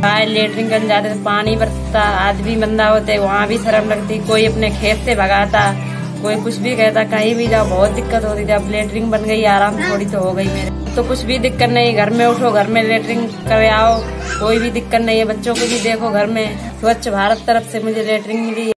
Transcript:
बाहर लेटरिन करने जाते थे, पानी बरसता आदमी बंदा होते वहाँ भी शर्म लगती, कोई अपने खेत से भगाता, कोई कुछ भी कहता, कहीं भी जाओ, बहुत दिक्कत होती थी। अब लेटरिन बन गई, आराम थोड़ी तो हो गई मेरे। तो कुछ भी दिक्कत नहीं, घर में उठो, घर में लेटरिन कर, आओ, कोई भी दिक्कत नहीं है, बच्चों को भी देखो, घर में स्वच्छ भारत तरफ़ से मुझे लेटरिन मिली।